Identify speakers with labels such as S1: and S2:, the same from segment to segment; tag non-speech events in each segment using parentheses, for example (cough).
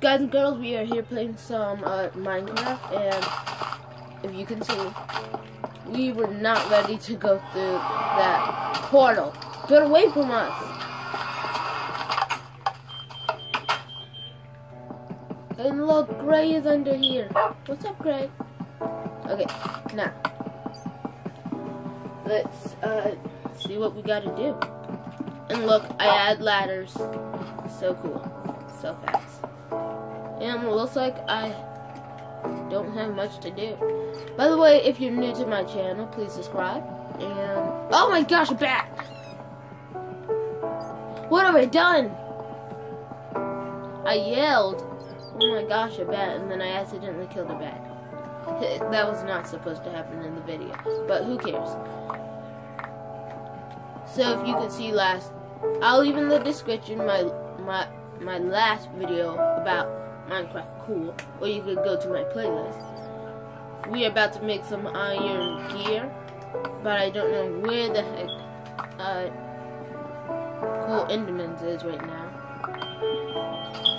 S1: Guys and girls, we are here playing some uh, Minecraft, and if you can see, we were not ready to go through that portal. Get away from us! And look, Gray is under here. What's up, Gray? Okay, now, let's uh, see what we gotta do. And look, I add ladders. So cool. So fast. And looks like I don't have much to do. By the way, if you're new to my channel, please subscribe. And oh my gosh, a bat! What have I done? I yelled, oh my gosh, a bat, and then I accidentally killed a bat. (laughs) That was not supposed to happen in the video, but who cares? So if you can see last, I'll leave in the description my my my last video about Minecraft cool, or you could go to my playlist. We are about to make some iron gear, but I don't know where the heck uh, Cool Endermans is right now.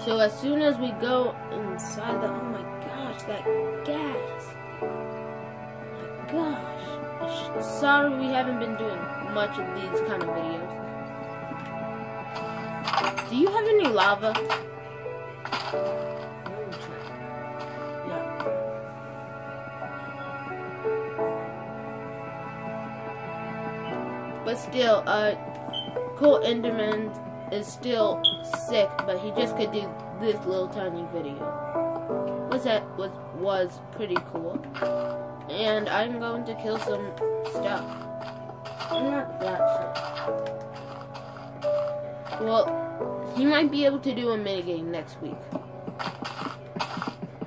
S1: So as soon as we go inside the, oh my gosh, that gas. Oh my gosh. Sorry we haven't been doing much of these kind of videos. Do you have any lava? But still, uh, Cool Enderman is still sick, but he just could do this little tiny video. Which that was, was pretty cool. And I'm going to kill some stuff.
S2: I'm not that
S1: sick. Well, he might be able to do a minigame next week.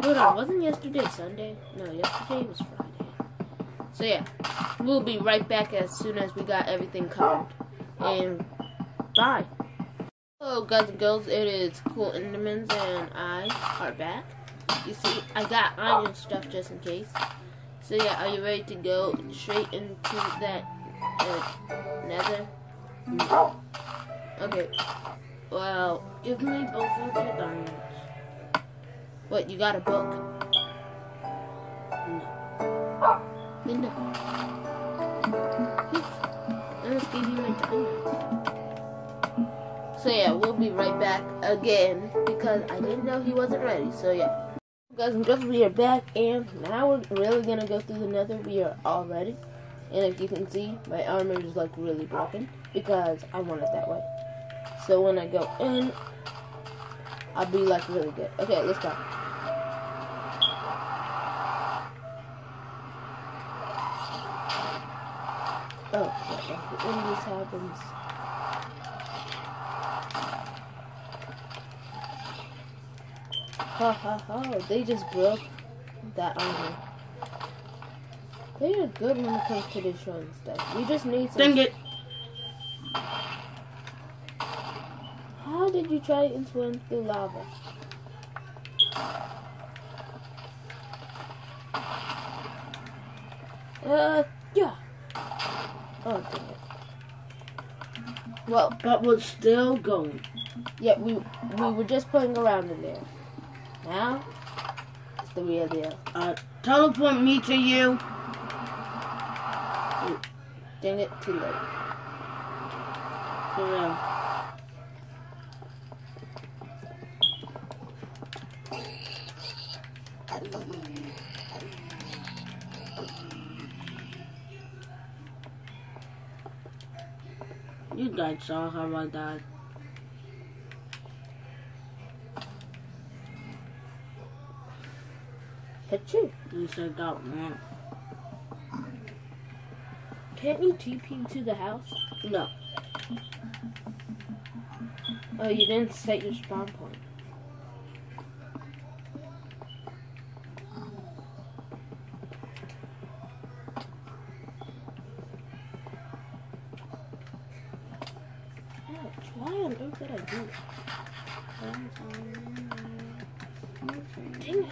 S1: Hold on, wasn't yesterday Sunday? No, yesterday was Friday. So yeah. We'll be right back as soon as we got everything covered. And bye. Hello guys and girls, it is Cool Endermans and I are back. You see, I got iron stuff just in case. So yeah, are you ready to go straight into that uh, nether? Okay. Well, give me both of your diamonds. What, you got a book? No. Then no. So yeah, we'll be right back again because I didn't know he wasn't ready. So yeah. Guys we are back and now we're really gonna go through the nether. We are all ready. And if you can see, my armor is like really broken because I want it that way. So when I go in, I'll be like really good. Okay, let's go. Oh, when this happens. Ha ha ha, they just broke that armor. They are good when it comes to destroying stuff. We just need some...
S2: Dang it!
S1: How did you try and swim through lava? Uh, yeah. Oh, dang it. Well,
S2: but we're still going.
S1: Yeah, we we were just playing around in there. Now, it's the real deal.
S2: Uh, teleport me to you.
S1: Ooh, dang it, too late.
S2: For real. You guys saw how I died.
S1: Hit you.
S2: You said got one.
S1: Can't you TP to the house?
S2: No.
S1: Oh, you didn't set your spawn point.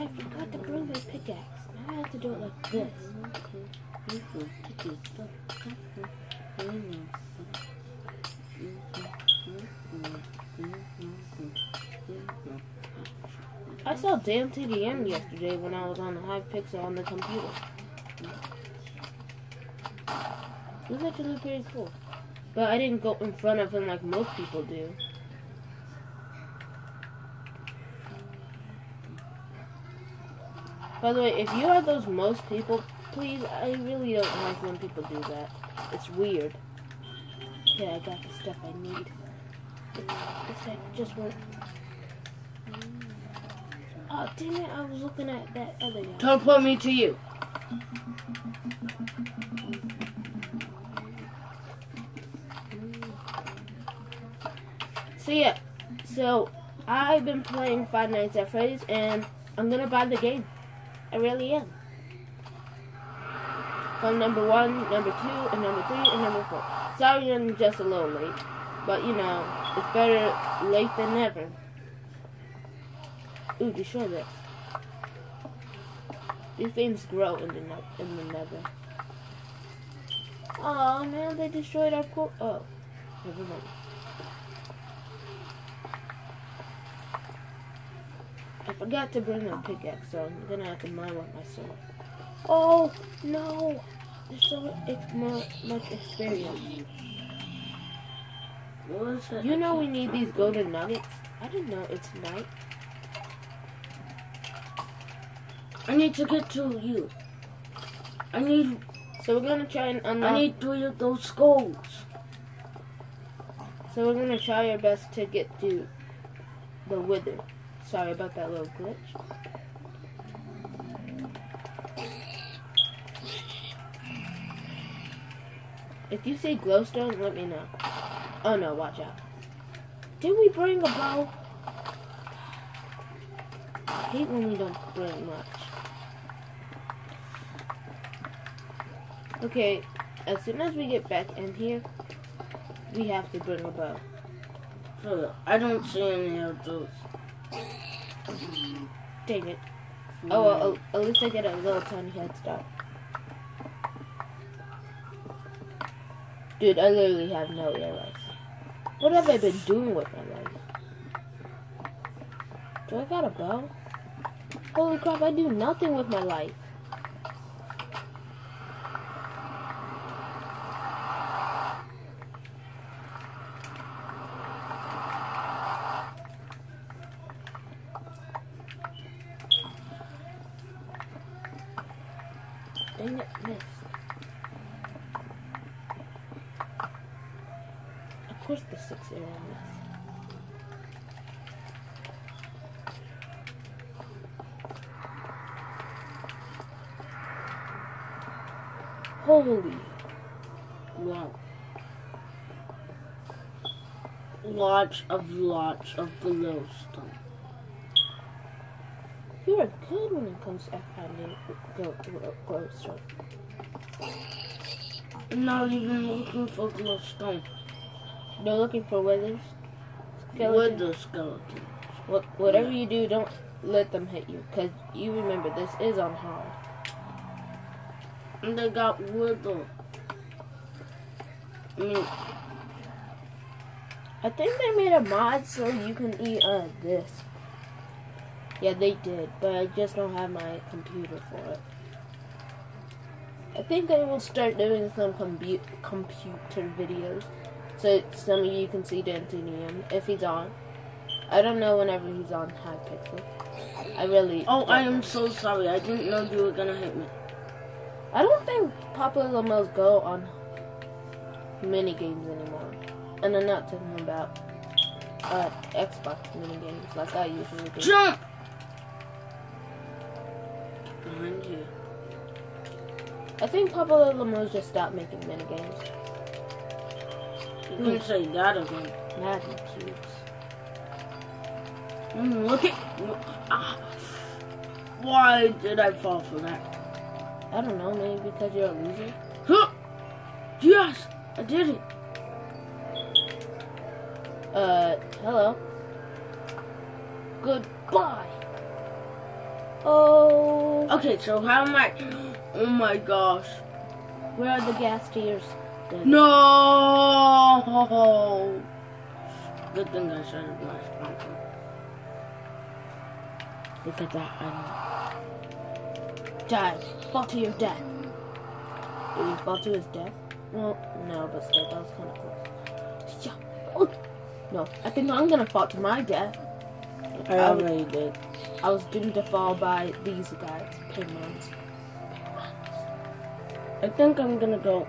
S1: I forgot to bring my pickaxe. Now I have to do it like this. I saw Dan TDM yesterday when I was on the Hypixel on the computer. It was actually pretty cool. But I didn't go in front of him like most people do. By the way, if you are those most people, please, I really don't like when people do that. It's weird. Okay, I got the stuff I need. It's like just work. Oh, damn it, I was looking at that other guy.
S2: Teleport me to you.
S1: So yeah, so I've been playing Five Nights at Freddy's and I'm gonna buy the game. I really am. From number one, number two, and number three, and number four. Sorry I'm just a little late, but you know, it's better late than never. Ooh, destroy this. These things grow in the in the nether. Oh man, they destroyed our core. Oh, never mind. I forgot to bring my pickaxe, so I'm gonna have to mine with my sword. Oh no! There's so ex- mu- much experience. You know we need these golden nuggets. I didn't know it's night.
S2: I need to get to you. I need
S1: So we're gonna try and unlock.
S2: I need three of those skulls.
S1: So we're gonna try our best to get to the wither. Sorry about that little glitch. If you see glowstone, let me know. Oh no, watch out. Did we bring a bow? I hate when we don't bring much. Okay, as soon as we get back in here, we have to bring a bow.
S2: I don't see any of those.
S1: Dang it. Mm. Oh, well, at- at least I get a little tiny head start. Dude, I literally have no arrows. What have I been doing with my life? Do I got a bow? Holy crap, I do nothing with my life. Dang it, missed. Of course the six arrow missed. Holy.
S2: Wow. Lots of lots of glowstone.
S1: You are good when it comes to finding glow, glow, glowstone.
S2: I'm not even looking for glowstone.
S1: They're looking for withers.
S2: With
S1: Skeleton.
S2: the skeleton.
S1: What, whatever you do, don't let them hit you. Because you remember, this is on hard.
S2: And they got wither. I mean,
S1: I think they made a mod so you can eat uh, this. Yeah, they did, but I just don't have my computer for it. I think I will start doing some compu- computer videos so some of you can see Dantinium if he's on. I don't know whenever he's on Hypixel. I really.
S2: oh, I
S1: know.
S2: am so sorry. I didn't know you were gonna hit me.
S1: I don't think Papa Lamels go on mini games anymore, and I'm not talking about uh, Xbox mini games like I usually do.
S2: Jump! Behind you.
S1: I think Papa Lamels just stopped making mini games.
S2: You can say that again.
S1: magma cubes.
S2: Mm, look at. Ah. Why did I fall for that?
S1: I don't know, maybe because you're a loser.
S2: Huh! Yes! I did it!
S1: Uh, hello. Goodbye. Oh,
S2: Okay, so how am I. Oh my gosh.
S1: where are the gas tiers?
S2: No! Good thing I said it last time. Because I,
S1: Die. Fall to your death. Did he fall to his death? Well, no, but still, that was kind of close. Yeah. Oh. No, I think I'm gonna fall to my death.
S2: I, I already did.
S1: I was doomed to fall by these guys, penguins.
S2: I think I'm gonna go.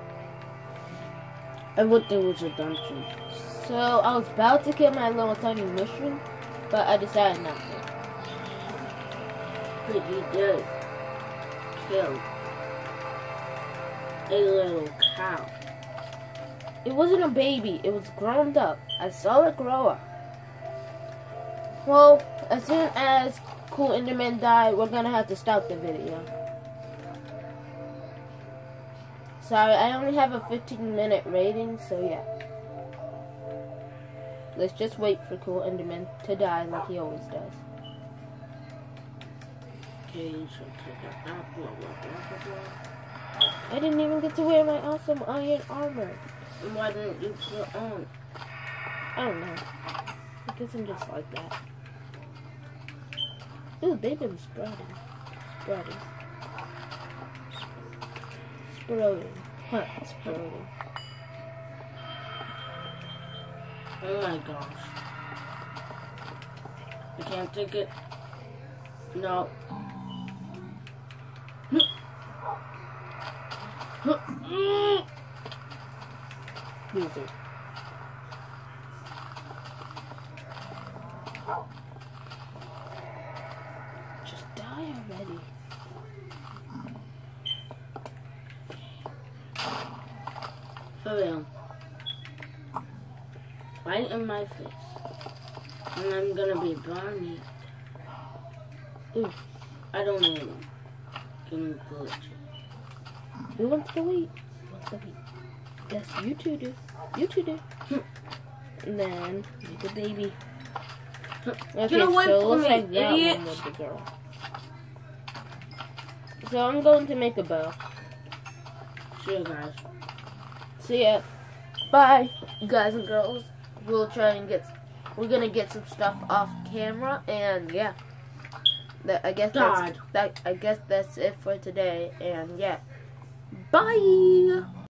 S2: I looked there was a dungeon.
S1: So I was about to get my little tiny mushroom, but I decided not to.
S2: But he did kill a little cow.
S1: It wasn't a baby, it was grown up. I saw it grow up. Well, as soon as Cool Enderman died, we're gonna have to stop the video. Sorry, I only have a 15 minute rating, so yeah. Let's just wait for Cool Enderman to die like he always does.
S2: Okay, so take an apple, blah, blah, blah, blah.
S1: I didn't even get to wear my awesome iron armor.
S2: And why didn't you put on?
S1: I don't know. I guess I'm just like that. Ooh, they've been spreading. Spreading. Spreading.
S2: Oh my gosh. I can't take it. No.
S1: Loser. Just die already.
S2: For real. Right in my face. And I'm gonna be Barney.
S1: Ooh.
S2: I don't know. Can glitch.
S1: Who wants to wait? Who wants to wait? Yes, you two do. You two do. and then make a baby. Okay,
S2: Get away
S1: so it looks
S2: me,
S1: like that
S2: idiot.
S1: one was the girl. So I'm going to make a bow.
S2: See you guys.
S1: See ya. Bye, guys and girls. We'll try and get. We're gonna get some stuff off camera, and yeah. That I guess that's that. I guess that's it for today, and yeah. Bye.